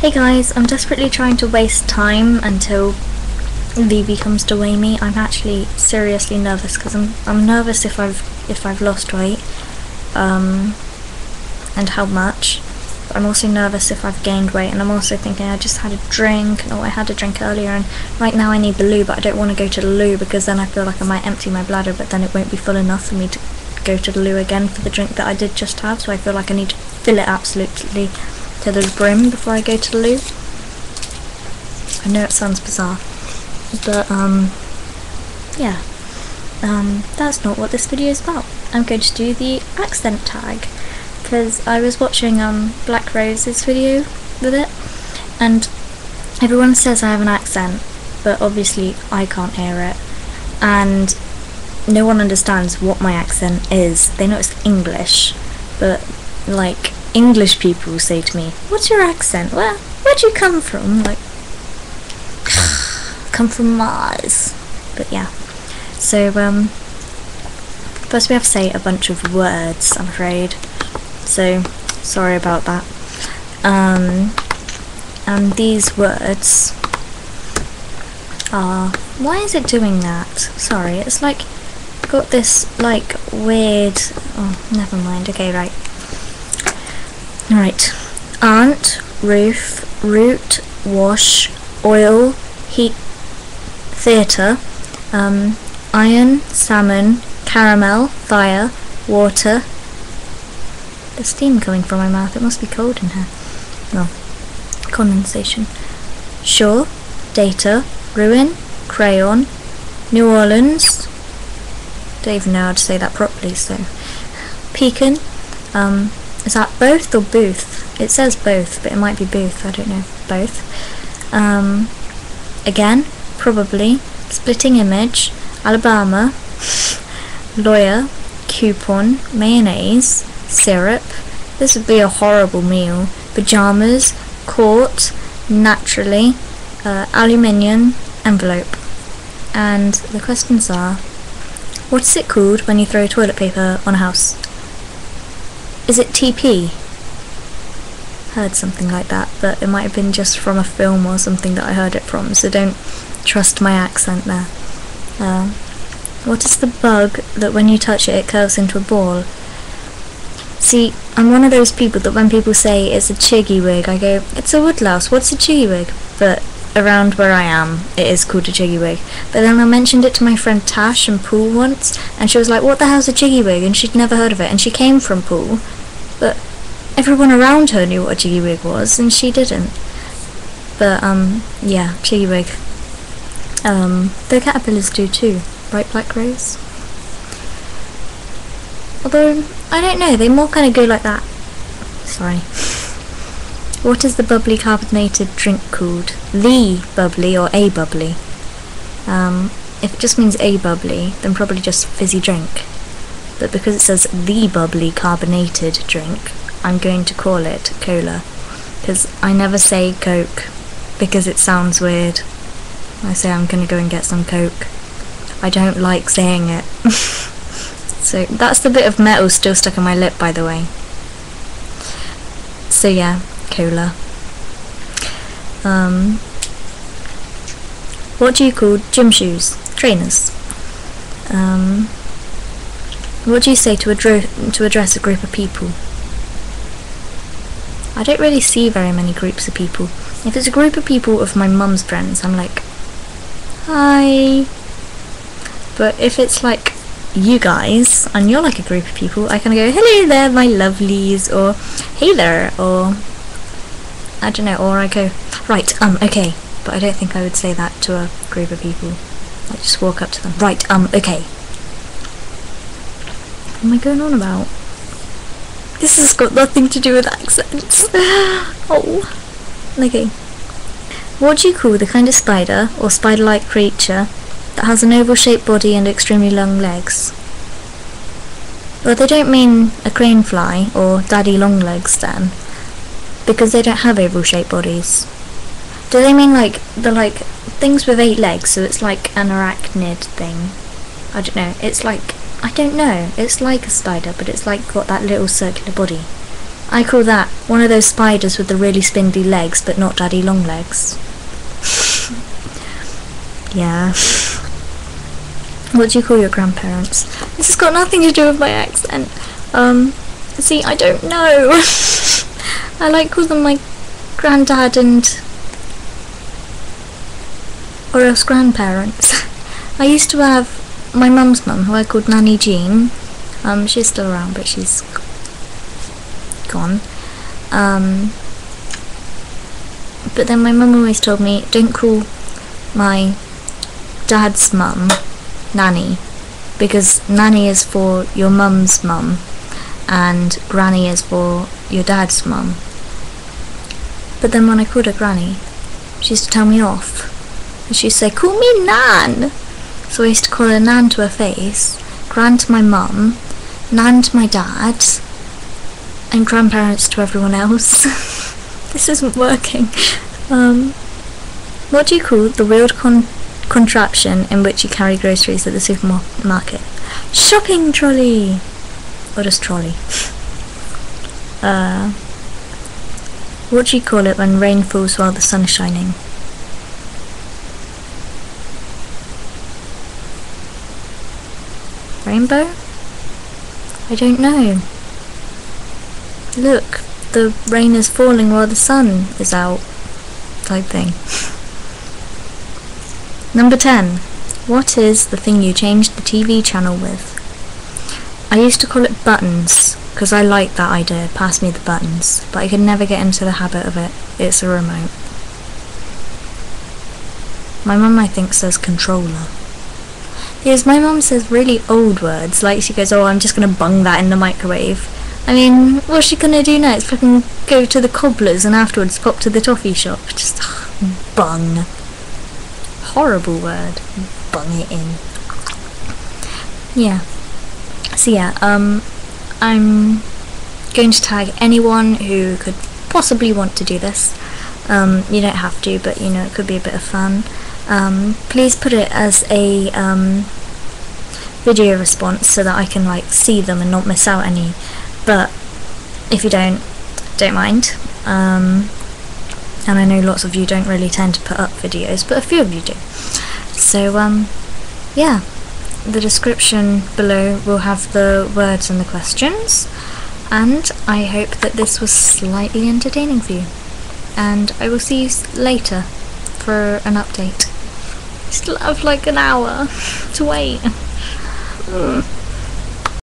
Hey guys, I'm desperately trying to waste time until Vivi comes to weigh me. I'm actually seriously nervous because I'm I'm nervous if I've if I've lost weight, um, and how much. But I'm also nervous if I've gained weight, and I'm also thinking I just had a drink. Oh, I had a drink earlier, and right now I need the loo, but I don't want to go to the loo because then I feel like I might empty my bladder, but then it won't be full enough for me to go to the loo again for the drink that I did just have. So I feel like I need to fill it absolutely to the brim before I go to the loo. I know it sounds bizarre, but um, yeah, um, that's not what this video is about. I'm going to do the accent tag because I was watching um Black Rose's video with it, and everyone says I have an accent, but obviously I can't hear it, and no one understands what my accent is. They know it's English, but like English people say to me, "What's your accent? Where where'd you come from?" Like, come from Mars. But yeah, so um, first we have to say a bunch of words. I'm afraid. So sorry about that. Um, and these words are. Why is it doing that? Sorry, it's like got this like weird. Oh, never mind. Okay, right. Right. Aunt, roof, root, wash, oil, heat, theatre, um, iron, salmon, caramel, fire, water. There's steam coming from my mouth. It must be cold in here. No. Condensation. Shore, data, ruin, crayon, New Orleans. Don't even know how to say that properly, so. Pecan, um, is that both or booth? It says both, but it might be booth, I don't know. Both. Um, again, probably. Splitting image, Alabama, lawyer, coupon, mayonnaise, syrup. This would be a horrible meal. Pajamas, caught, naturally, uh, aluminium, envelope. And the questions are, what is it called when you throw toilet paper on a house? Is it TP? Heard something like that, but it might have been just from a film or something that I heard it from, so don't trust my accent there. Uh, what is the bug that when you touch it, it curves into a ball? See, I'm one of those people that when people say it's a chiggywig, I go, it's a woodlouse, what's a chiggywig? But around where I am, it is called a chiggywig. But then I mentioned it to my friend Tash and Poole once, and she was like, what the hell's a chiggywig? And she'd never heard of it, and she came from Poole, but everyone around her knew what a chiggywig was, and she didn't. But, um, yeah, chiggywig. Um, the caterpillars do too, right, Black Rose? Although, I don't know, they more kind of go like that. Sorry. What is the bubbly carbonated drink called? The bubbly or a bubbly? Um, if it just means a bubbly, then probably just fizzy drink. But because it says the bubbly carbonated drink, I'm going to call it cola. Because I never say coke, because it sounds weird. I say I'm going to go and get some coke. I don't like saying it. so that's the bit of metal still stuck in my lip, by the way. So yeah, cola. Um, what do you call gym shoes? Trainers. Um, what do you say to, to address a group of people? I don't really see very many groups of people. If it's a group of people of my mum's friends, I'm like, hi. But if it's like you guys, and you're like a group of people, I kind of go, hello there, my lovelies, or hey there, or I don't know, or I go, right, um, okay. But I don't think I would say that to a group of people. I just walk up to them, right, um, okay. What am I going on about? This has got nothing to do with accents. oh. Okay. What do you call the kind of spider, or spider-like creature, that has an oval-shaped body and extremely long legs? Well, they don't mean a crane fly or daddy long legs, Dan because they don't have oval-shaped bodies. Do they mean like the like things with eight legs? So it's like an arachnid thing. I don't know. It's like I don't know. It's like a spider, but it's like got that little circular body. I call that one of those spiders with the really spindly legs, but not daddy long legs. yeah. What do you call your grandparents? This has got nothing to do with my accent. Um, see, I don't know. I like call them my granddad and or else grandparents. I used to have my mum's mum, who I called Nanny Jean. Um, she's still around, but she's gone. Um, but then my mum always told me, don't call my dad's mum Nanny, because Nanny is for your mum's mum, and Granny is for your dad's mum. But then when I called her Granny, she used to tell me off. And she'd say, call me Nan! So I used to call her Nan to her face, Gran to my mum, Nan to my dad, and grandparents to everyone else. this isn't working. Um, what do you call the wheeled con contraption in which you carry groceries at the supermarket? Shopping trolley! Or just trolley. Uh, what do you call it when rain falls while the sun is shining? Rainbow? I don't know. Look, the rain is falling while the sun is out. Type thing. Number 10. What is the thing you changed the TV channel with? I used to call it buttons, because I liked that idea, pass me the buttons, but I could never get into the habit of it. It's a remote. My mum, I think, says controller. Yes, my mum says really old words, like she goes, oh, I'm just going to bung that in the microwave. I mean, what's she going to do next? Fucking go to the cobblers and afterwards pop to the toffee shop? Just, bung. Horrible word. Bung it in. Yeah. So yeah, um, I'm going to tag anyone who could possibly want to do this. Um, you don't have to, but you know, it could be a bit of fun. Um, please put it as a um, video response so that I can like see them and not miss out any. But if you don't, don't mind. Um, and I know lots of you don't really tend to put up videos, but a few of you do. So um, yeah, the description below will have the words and the questions. And I hope that this was slightly entertaining for you. And I will see you later for an update. Still have like an hour to wait. Ugh.